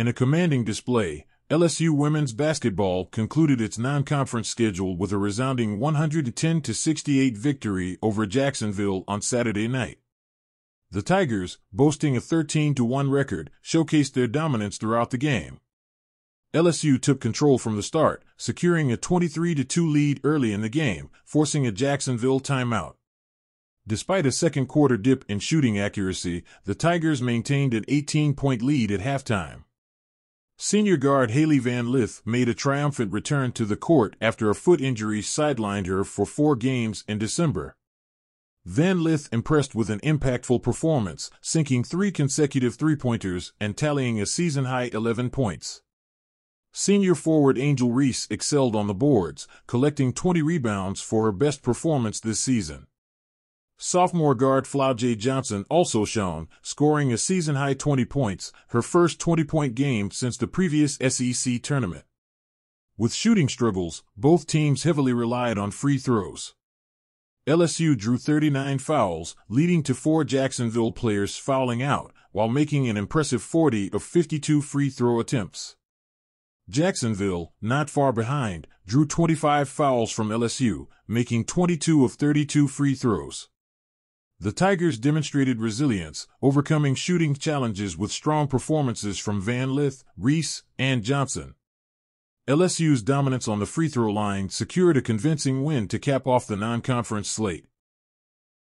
In a commanding display, LSU women's basketball concluded its non-conference schedule with a resounding 110 68 victory over Jacksonville on Saturday night. The Tigers, boasting a 13 1 record, showcased their dominance throughout the game. LSU took control from the start, securing a 23 2 lead early in the game, forcing a Jacksonville timeout. Despite a second quarter dip in shooting accuracy, the Tigers maintained an 18 point lead at halftime. Senior guard Hailey Van Lith made a triumphant return to the court after a foot injury sidelined her for four games in December. Van Lith impressed with an impactful performance, sinking three consecutive three pointers and tallying a season high 11 points. Senior forward Angel Reese excelled on the boards, collecting 20 rebounds for her best performance this season. Sophomore guard Flau'jae Johnson also shone, scoring a season high 20 points, her first 20 point game since the previous SEC tournament. With shooting struggles, both teams heavily relied on free throws. LSU drew 39 fouls, leading to four Jacksonville players fouling out, while making an impressive 40 of 52 free throw attempts. Jacksonville, not far behind, drew 25 fouls from LSU, making 22 of 32 free throws. The Tigers demonstrated resilience, overcoming shooting challenges with strong performances from Van Lith, Reese, and Johnson. LSU's dominance on the free throw line secured a convincing win to cap off the non conference slate.